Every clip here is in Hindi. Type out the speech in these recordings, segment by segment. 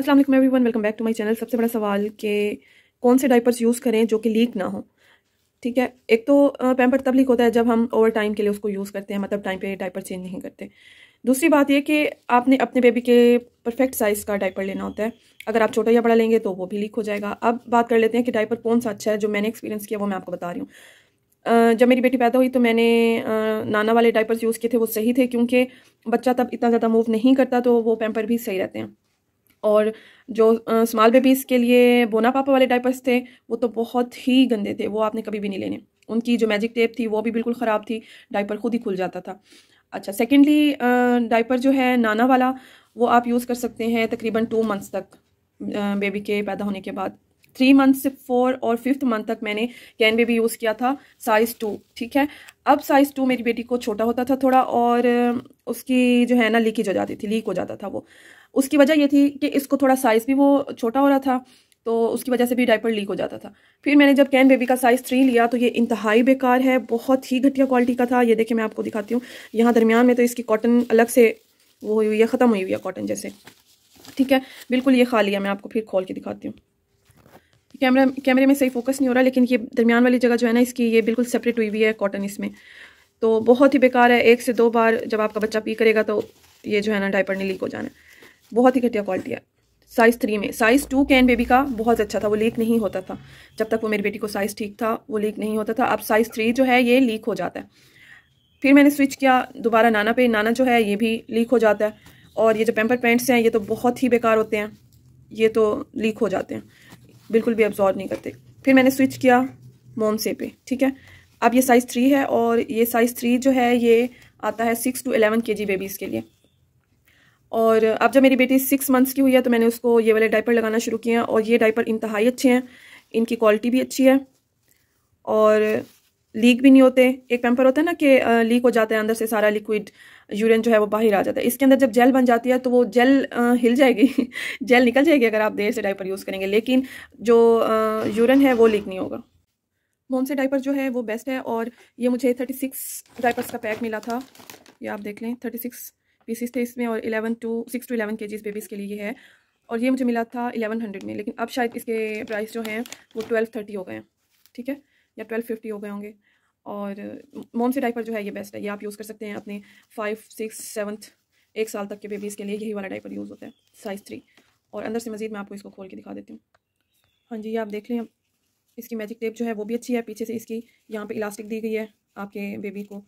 अस्सलाम वालेकुम everyone welcome back to my channel सबसे बड़ा सवाल कि कौन से डाइपर्स यूज़ करें जो कि लीक ना हो? ठीक है? एक तो पैम्पर तब लीक होता है जब हम ओवर टाइम के लिए उसको यूज़ करते हैं मतलब टाइम पे डाइपर चेंज नहीं करते। दूसरी बात यह कि आपने अपने बेबी के परफेक्ट साइज़ का डाइपर लेना होता है। अगर आप छोटा या बड़ा लेंगे तो वो भी लीक हो जाएगा। अब बात कर लेते हैं कि डाइपर कौन सा अच्छा है, जो मैंने एक्सपीरियंस किया वो मैं आपको बता रही हूँ। जब मेरी बेटी पैदा हुई तो मैंने नाना वाले डाइपर्स यूज़ किए थे, वो सही थे, क्योंकि बच्चा तब इतना ज़्यादा मूव नहीं करता तो वो पैम्पर भी सही रहते हैं। और जो स्मॉल बेबीज़ के लिए बोना पापा वाले डाइपर्स थे, वो तो बहुत ही गंदे थे, वो आपने कभी भी नहीं लेने। उनकी जो मैजिक टेप थी, वो भी बिल्कुल ख़राब थी डाइपर खुद ही खुल जाता था। अच्छा सेकेंडली डाइपर जो है नाना वाला, वो आप यूज़ कर सकते हैं तकरीबन टू मंथ्स तक बेबी के पैदा होने के बाद। थ्री मंथ से फोर और फिफ्थ मंथ तक मैंने कैन बेबी यूज़ किया था साइज़ टू ठीक है? अब साइज़ टू मेरी बेटी को छोटा होता था थोड़ा और उसकी जो है ना लीकेज हो जाती थी, लीक हो जाता था वो। उसकी वजह ये थी कि इसको थोड़ा साइज़ भी वो छोटा हो रहा था तो उसकी वजह से भी डाइपर लीक हो जाता था। फिर मैंने जब कैन बेबी का साइज़ थ्री लिया तो ये इंतहाई बेकार है, बहुत ही घटिया क्वालिटी का था। ये देखिए मैं आपको दिखाती हूँ। यहाँ दरमियान में तो इसकी कॉटन अलग से वो हुई हुई है ख़त्म हुई हुई है कॉटन जैसे। ठीक है? बिल्कुल ये खा लिया मैं आपको फिर खोल के दिखाती हूँ। कैमरा, कैमरे में सही फोकस नहीं हो रहा, लेकिन ये दरमियान वाली जगह जो है ना, इसकी ये बिल्कुल सेपरेट हुई हुई है कॉटन इसमें। तो बहुत ही बेकार है, एक से दो बार जब आपका बच्चा पी करेगा तो ये जो है ना डाइपर नहीं लीक हो जाना। है बहुत ही घटिया क्वालिटी है। साइज़ थ्री में। साइज़ टू कैन बेबी का बहुत अच्छा था, वो लीक नहीं होता था। जब तक वो मेरी बेटी को साइज़ ठीक था, वो लीक नहीं होता था। अब साइज़ थ्री जो है, ये लीक हो जाता है। फिर मैंने स्विच किया दोबारा नाना पे। नाना जो है, ये भी लीक हो जाता है। और ये जो पेम्पर पेंट्स हैं, ये तो बहुत ही बेकार होते हैं। ये तो लीक हो जाते हैं। बिल्कुल भी अब्जॉर्व नहीं करते। फिर मैंने स्विच किया मोम से पे, ठीक है? अब ये साइज़ थ्री है और ये साइज़ थ्री जो है, ये आता है सिक्स टू एलेवन के जी बेबीज़ के लिए। और अब जब मेरी बेटी सिक्स मंथ्स की हुई है तो मैंने उसको ये वाले डाइपर लगाना शुरू किया और ये डाइपर इंतहाई अच्छे हैं। इनकी क्वालिटी भी अच्छी है और लीक भी नहीं होते। एक पेम्पर होता है ना कि लीक हो जाता है, अंदर से सारा लिक्विड यूरिन जो है वो बाहर आ जाता है। इसके अंदर जब जेल बन जाती है तो वो जेल हिल जाएगी। जेल निकल जाएगी अगर आप देर से डाइपर यूज़ करेंगे। लेकिन जो यूरिन है, वो लीक नहीं होगा। मोम से डाइपर जो है वो बेस्ट है और ये मुझे थर्टी सिक्स डाइपर्स का पैक मिला था। ये आप देख लें थर्टी सिक्स पीसीस थे इसमें और eleven two six two eleven के जीज बेबीज़ के लिए ये है। और ये मुझे मिला था इलेवन हंड्रेड में, लेकिन अब शायद इसके प्राइस जो हैं वो ट्वेल्व थर्टी हो गए हैं, ठीक है? या ट्वेल्व फिफ्टी हो गए होंगे। और मोम से डाइपर जो है ये बेस्ट है? ये आप यूज़ कर सकते हैं अपने फाइव सिक्स सेवन्थ एक साल तक के बेबीज़ के लिए यही वाला डाइपर यूज़ होता है साइज़ थ्री और अंदर से मज़ीद मैं आपको इसको खोल के दिखा देती हूँ। हाँ जी, ये आप देख लें इसकी मैजिक टेप जो है वो भी अच्छी है, पीछे से इसकी यहाँ पे इलास्टिक दी गई है आपके बेबी को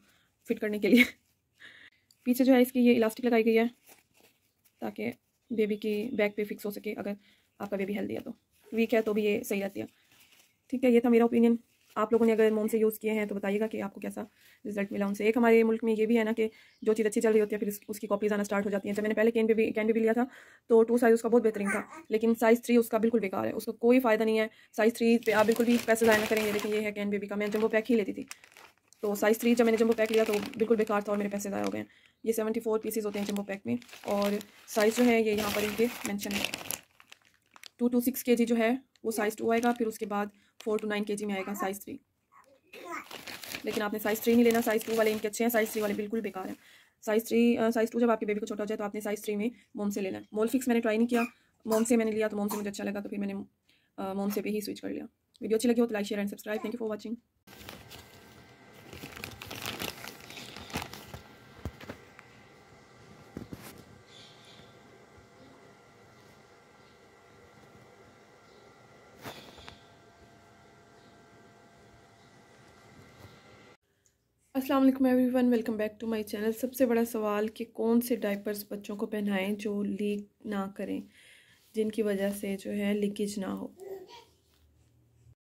फिट करने के लिए। पीछे जो है इसकी ये इलास्टिक लगाई गई है ताकि बेबी की बैक पे फिक्स हो सके, अगर आपका बेबी हेल्दी है तो। वीक है तो भी ये सही रहती है। ठीक है, ये था मेरा ओपिनियन आप लोगों ने अगर मोम से यूज़ किए हैं तो बताइएगा कि आपको कैसा रिज़ल्ट मिला उनसे। एक हमारे मुल्क में ये भी है ना कि जो चीज़ अच्छी चल रही होती है, फिर उसकी कॉपीज़ आना स्टार्ट हो जाती हैं। जब मैंने पहले कैन भी कैन भी लिया था तो टू साइज़ उसका बहुत बेहतरीन था, लेकिन साइज़ थ्री उसका बिल्कुल बेकार है। उसका कोई फ़ायदा नहीं है। साइज़ थ्री पे आप बिल्कुल भी पैसे ज़ाया करेंगे। लेकिन ये है कैन बेबी का। मैं जम्बो पैक ही लेती थी। तो साइज़ थ्री जब मैंने जम्बो पैक लिया तो बिल्कुल बेकार था और मेरे पैसे ज़ाया हो गए ये सेवेंटी फोर पीसीज होते हैं जम्बो पैक में। और साइज़ जो है, ये यहाँ पर इनके मैंशन है। टू टू सिक्स के जी है वो साइज़ टू आएगा फिर उसके बाद फोर टू नाइन के में आएगा साइज़ थ्री लेकिन आपने साइज़ थ्री नहीं लेना साइज़ टू वाले इनके अच्छे हैं साइज़ थ्री वाले बिल्कुल बेकार हैं। साइज़ थ्री साइज़ टू जब आपके बेबी को छोटा हो जाए तो आपने साइज़ थ्री में मोम से लेना है। मोल फिक्स मैंने ट्राई नहीं किया। मोम से मैंने लिया तो मोम से मुझे अच्छा लगा तो फिर मैंने मोम से भी ही स्विच कर लिया। वीडियो अच्छी लगी हो तो like share and subscribe thank you for watching अस्सलाम वालेकुम everyone welcome back to my channel सबसे बड़ा सवाल कि कौन से डाइपर्स बच्चों को पहनाएँ जो लीक ना करें, जिनकी वजह से जो है लीकेज ना हो?